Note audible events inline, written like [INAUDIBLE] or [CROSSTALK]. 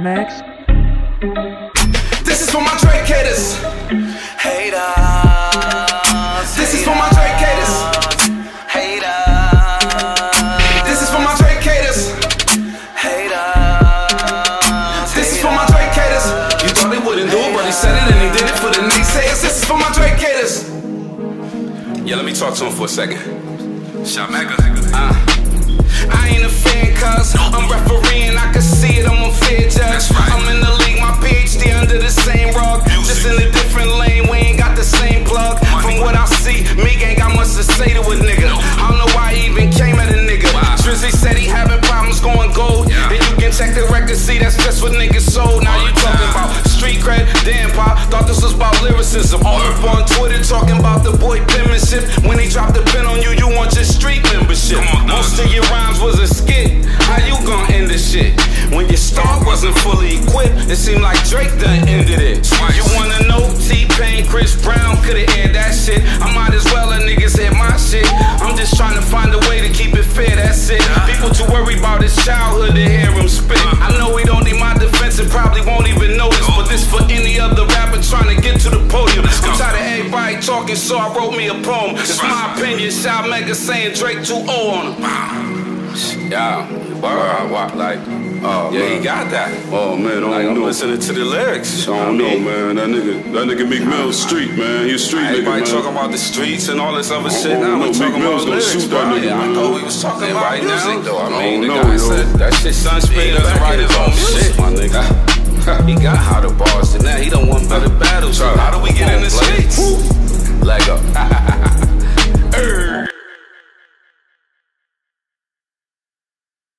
Max. This is for my Drake haters. Haters. Me talk to him for a second. Shamegga. Uh. I ain't a fan, cuz I'm refereeing, I can see it, I'm a fair judge. I'm in the league, my PhD under the same rug. Just in a different lane, we ain't got the same plug. From what I see, me ain't got much to say to a nigga. I don't know why he even came at a nigga. Drizzy said he having problems going gold. And you can check the record, see that's just what niggas sold. Now you talking about street cred, damn pop. Thought this was about lyricism. All When he dropped the pen on you, you want your street membership. Most of your rhymes was a skit. How you gon' end this shit? When your star wasn't fully equipped, it seemed like Drake done ended it. You wanna know T-Pain, Chris Brown could've aired that shit. I might as well let niggas hear my shit. I'm just trying to find a way to keep it fair, that's it. People too worried about his childhood to hear him spit. I know he don't need my defense and probably won't even notice. But this for any other rapper trying to get to the podium. I'm tired of everybody so I wrote me a poem. It's my opinion. Shamegga saying Drake too old on him. Yeah, word, what, like, Oh, yeah, man. he got that. Oh man, I Like, don't I'm know. listening to the lyrics. I don't know, man. That nigga, that nigga Meek Mill street, man. He a street nigga, Everybody man. talking about the streets and all this other I shit. don't Now we talking Mill's about gonna lyrics, bro. that nigga, Yeah, I know he was talking about right music, now, though. I I mean, the don't guy know, yo. said that shit, He doesn't write his own shit, my nigga. [LAUGHS] he got how the bars, and now he don't